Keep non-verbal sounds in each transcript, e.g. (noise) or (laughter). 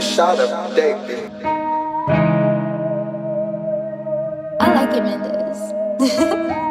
get shot. I like it, Mendes. (laughs)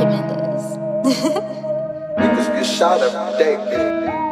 I like it, Mendes. Niggas get shot every day, bitch.